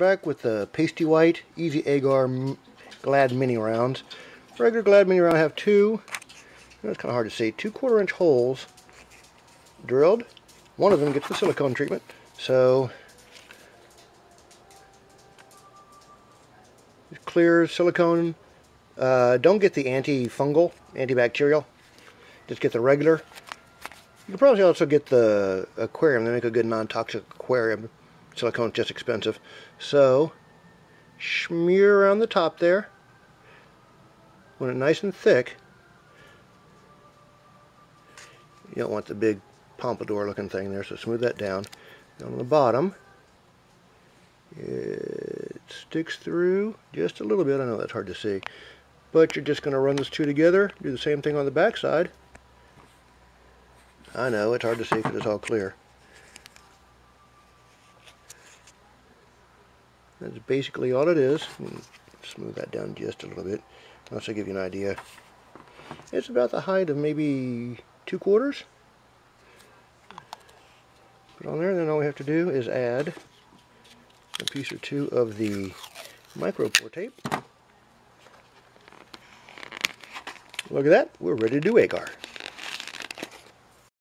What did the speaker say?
Back with the Pastywhyte Easy Agar Glad Mini rounds. Regular Glad Mini round I have two, it's kind of hard to see, two quarter inch holes drilled. One of them gets the silicone treatment. So, clear silicone. Uh, don't get the antifungal, antibacterial. Just get the regular. You can probably also get the aquarium. They make a good non-toxic aquarium. Silicone's just expensive. So, smear around the top there. When it nice and thick, you don't want the big pompadour looking thing there, so smooth that down. on the bottom, it sticks through just a little bit. I know that's hard to see. But you're just going to run those two together, do the same thing on the back side. I know, it's hard to see because it's all clear. That's basically all it is. Smooth that down just a little bit. Also give you an idea. It's about the height of maybe two quarters. Put on there, then all we have to do is add a piece or two of the micropore tape. Look at that, we're ready to do agar.